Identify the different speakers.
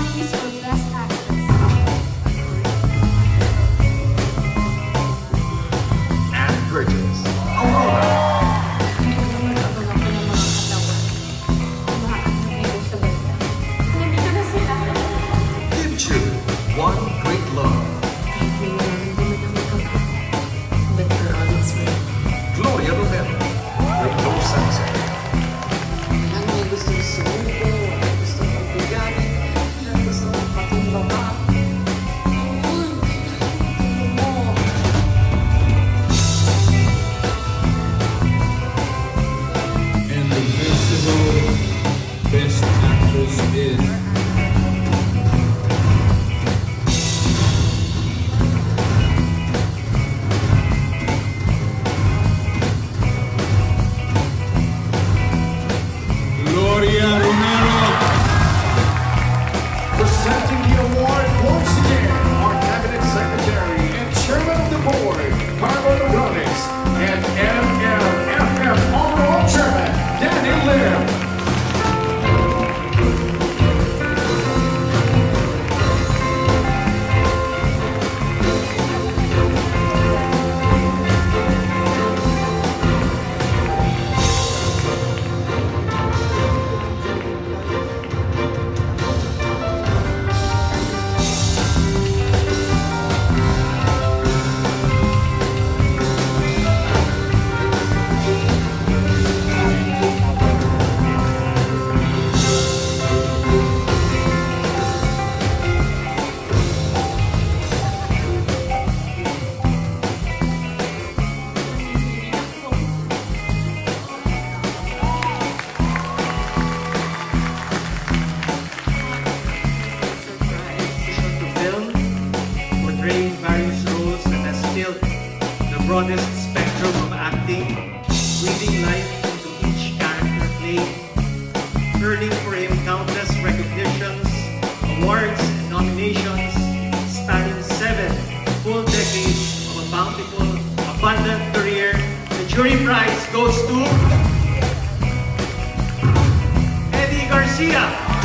Speaker 1: nominees
Speaker 2: portraying various roles that has still the broadest spectrum of acting, breathing life into each character played, earning for him countless recognitions, awards, and nominations, spanning seven full decades of a bountiful, abundant career. The jury prize goes to Eddie Garcia.